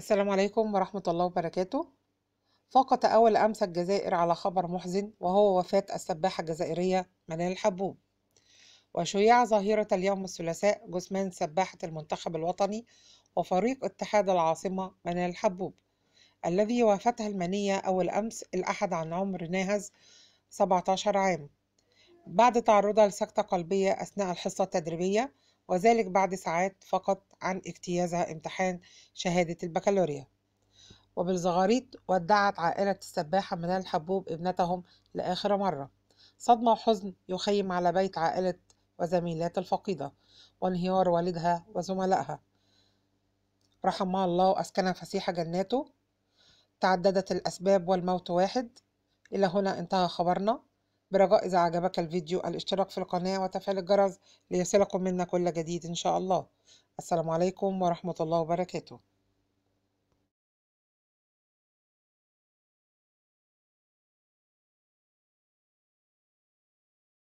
السلام عليكم ورحمة الله وبركاته. فاقت أول أمس الجزائر على خبر محزن وهو وفاة السباحة الجزائرية منال الحبوب وشيع ظاهرة اليوم الثلاثاء جثمان سباحة المنتخب الوطني وفريق اتحاد العاصمة منال الحبوب الذي وافتها المنية أول أمس الأحد عن عمر ناهز 17 عام. بعد تعرضها لسكتة قلبية أثناء الحصة التدريبية وذلك بعد ساعات فقط عن اجتيازها امتحان شهادة البكالوريا. وبالزغاريط ودعت عائلة السباحة منال حبوب ابنتهم لآخر مرة. صدمة وحزن يخيم على بيت عائلة وزميلات الفقيدة وانهيار والدها وزملائها. رحمها الله وأسكنها فسيح جناته. تعددت الأسباب والموت واحد. إلى هنا انتهى خبرنا. برجاء إذا عجبك الفيديو الاشتراك في القناة وتفعيل الجرس ليصلكم منا كل جديد إن شاء الله. السلام عليكم ورحمة الله وبركاته.